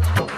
God.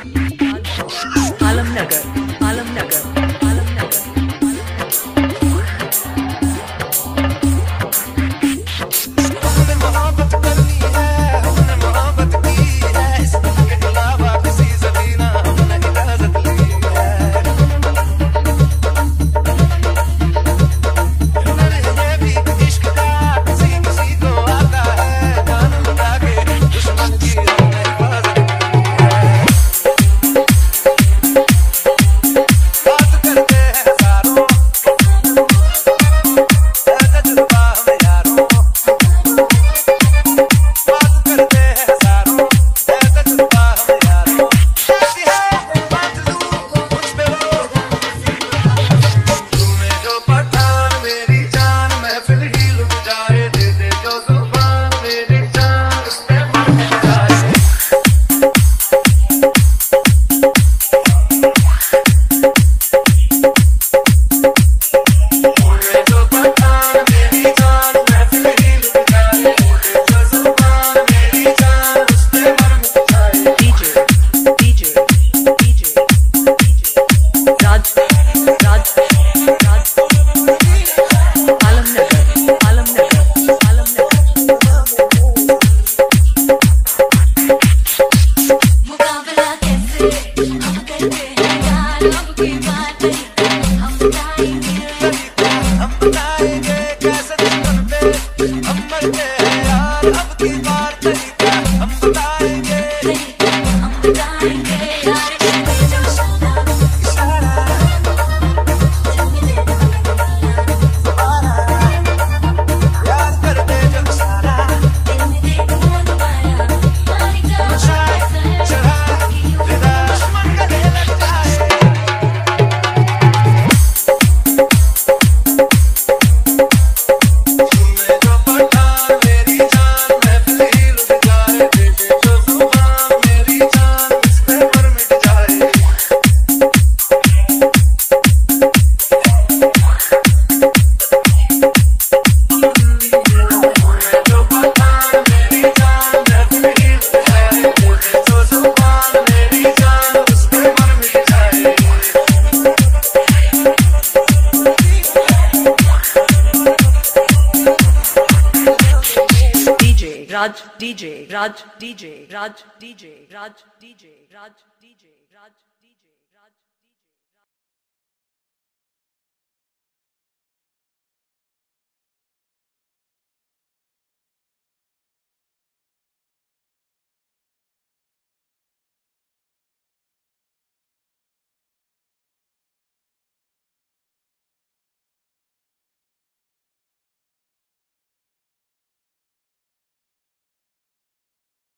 हम बताएँगे कैसे तुम पे हम मरते Raj DJ, Raj DJ, Raj DJ, Raj DJ, Raj DJ.